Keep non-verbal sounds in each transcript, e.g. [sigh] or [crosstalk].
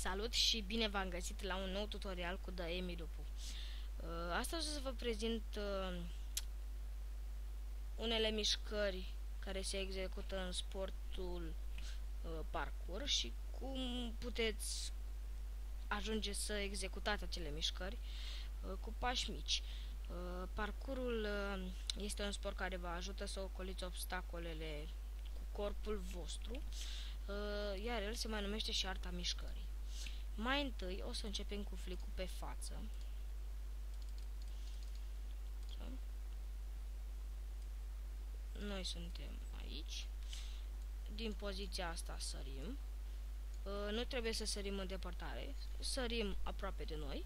Salut și bine v-am găsit la un nou tutorial cu Daemi Lupu. Uh, astăzi o să vă prezint uh, unele mișcări care se execută în sportul uh, parcur și cum puteți ajunge să executați acele mișcări cu pași mici. Parcurul este un sport care vă ajută să ocoliți obstacolele cu corpul vostru, iar el se mai numește și arta mișcării. Mai întâi o să începem cu flicul pe față. Noi suntem aici. Din poziția asta sărim. Uh, nu trebuie să sărim în depărtare, sărim aproape de noi,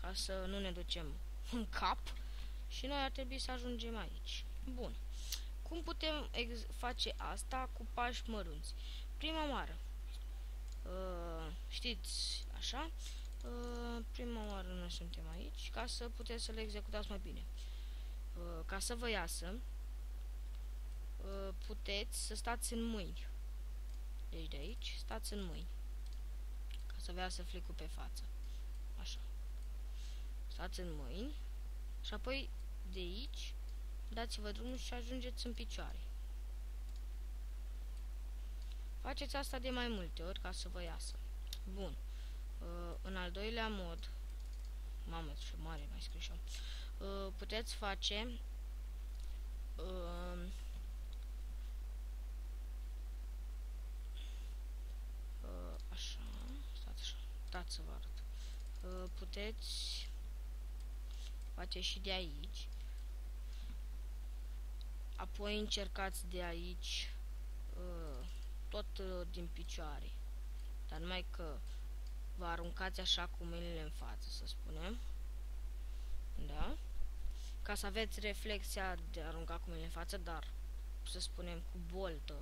ca să nu ne ducem [laughs] în cap și noi ar trebui să ajungem aici. Bun. Cum putem face asta cu pași mărunți? Prima oară, uh, știți, așa, uh, prima oară noi suntem aici, ca să puteți să le executați mai bine. Uh, ca să vă iasă, uh, puteți să stați în mâini. Deci de aici, stați în mâini. Ca să vă iasă flicul pe față. Așa. Stați în mâini și apoi de aici dați-vă drumul și ajungeți în picioare. Faceți asta de mai multe ori ca să vă iasă. Bun. Uh, în al doilea mod, mamă ce mare mai scris și uh, puteți face uh, uh, așa, stați așa, stați să vă arăt. Uh, puteți face și de aici. Apoi încercați de aici uh, tot uh, din picioare. Dar numai că vă aruncați așa cu mâinile în față, să spunem. Da? Ca să aveți reflexia de a arunca cu mâinile în față, dar să spunem cu boltă,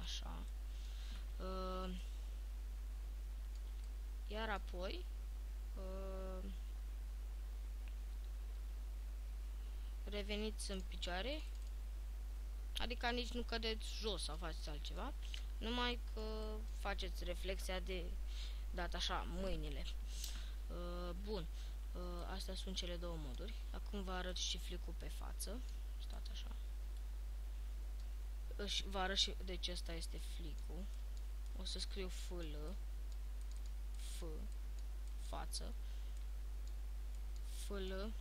așa. Uh, iar apoi uh, reveniți în picioare, adică nici nu cădeți jos sau faceți altceva, numai că faceți reflexia de dat așa mâinile. Uh, bun, uh, astea sunt cele două moduri. Acum vă arăt și flicul pe față. Stați așa. Își vă arăt și, deci ăsta este flicul. O să scriu F, L, F, față, F, L,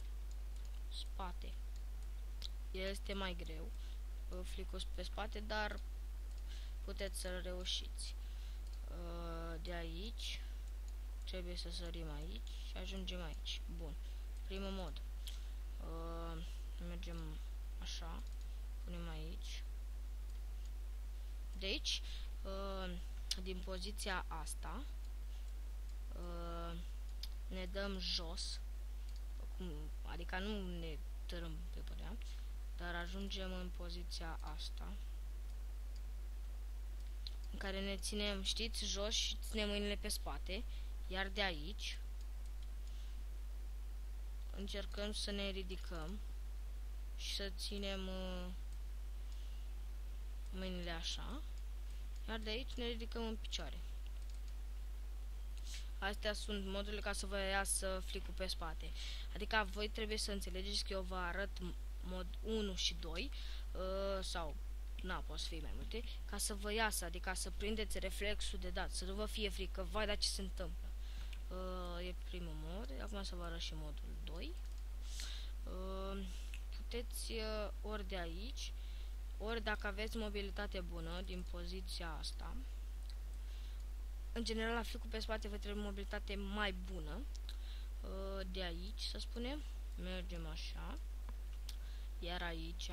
spate. Este mai greu, uh, flicul pe spate, dar puteți să-l reușiți. Uh, de aici trebuie să sărim aici și ajungem aici. Bun. Primul mod. Uh, mergem așa. Punem aici. Deci, uh, din poziția asta, ne dăm jos, adică nu ne tărâm pe părea, dar ajungem în poziția asta în care ne ținem, știți, jos și ținem mâinile pe spate, iar de aici încercăm să ne ridicăm și să ținem uh, mâinile așa, iar de aici ne ridicăm în picioare. Astea sunt modurile ca să vă iasă flicul pe spate. Adică voi trebuie să înțelegeți că eu vă arăt mod 1 și 2 uh, sau na, poate să fie mai multe, ca să vă iasă, adică să prindeți reflexul de dat, să nu vă fie frică, vai, dar ce se întâmplă. Uh, e primul mod, acum să vă arăt și modul 2. Uh, puteți uh, ori de aici, ori dacă aveți mobilitate bună din poziția asta, în general la flicul pe spate vă trebuie mobilitate mai bună, uh, de aici, să spunem, mergem așa, iar aici,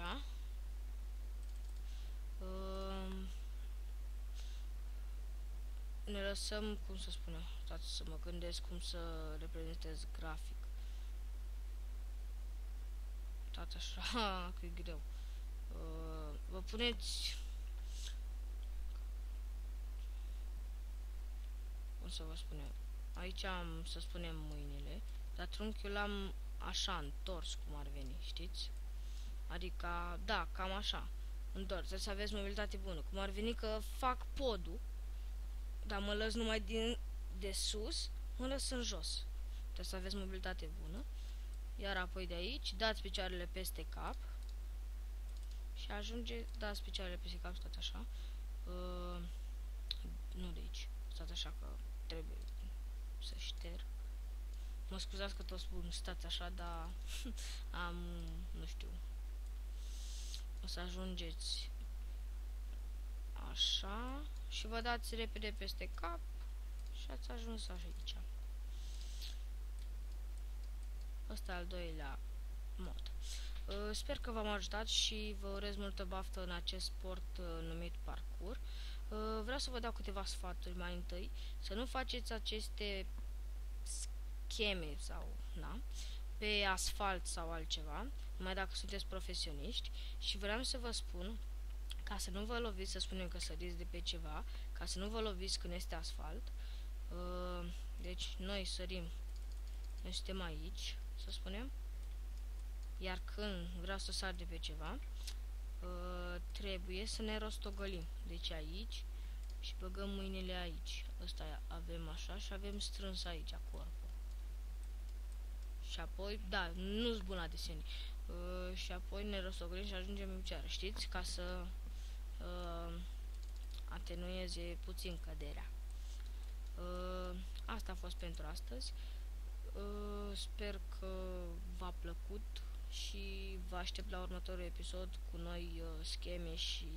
ne lăsăm, cum să spunem, stați să mă gândesc cum să reprezentez grafic. Stați așa, [laughs] că e greu. Uh, vă puneți cum să vă spunem aici am, să spunem, mâinile dar trunchiul l-am așa întors cum ar veni, știți? Adică, da, cam așa întors, trebuie să aveți mobilitate bună. Cum ar veni că fac podul, dar mă lăs numai din, de sus în în jos. Trebuie să aveți mobilitate bună. Iar apoi de aici, dați picioarele peste cap și ajunge, dați picioarele peste cap, stați așa. Uh, nu de aici, stați așa că trebuie să șterg. Mă scuzați că tot spun stați așa, dar [laughs] am, nu știu, o să ajungeți așa și vă dați repede peste cap și ați ajuns așa aici. Asta al doilea mod. Uh, sper că v-am ajutat și vă urez multă baftă în acest sport uh, numit parcur. Uh, vreau să vă dau câteva sfaturi mai întâi. Să nu faceți aceste scheme sau, na, pe asfalt sau altceva, mai dacă sunteți profesioniști și vreau să vă spun ca să nu vă loviți, să spunem că săriți de pe ceva, ca să nu vă loviți când este asfalt. Deci noi sărim, noi suntem aici, să spunem. Iar când vreau să sar de pe ceva, uh, trebuie să ne rostogolim. Deci aici și băgăm mâinile aici. Ăsta avem așa și avem strâns aici corpul. Și apoi, da, nu-s bun la desene. Uh, și apoi ne rostogolim și ajungem în picioare. Știți? Ca să uh, atenueze puțin căderea. Uh, asta a fost pentru astăzi. Uh, sper că v-a plăcut și vă aștept la următorul episod cu noi uh, scheme și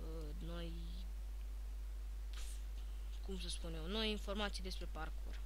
uh, noi cum să spun eu, noi informații despre parcurs.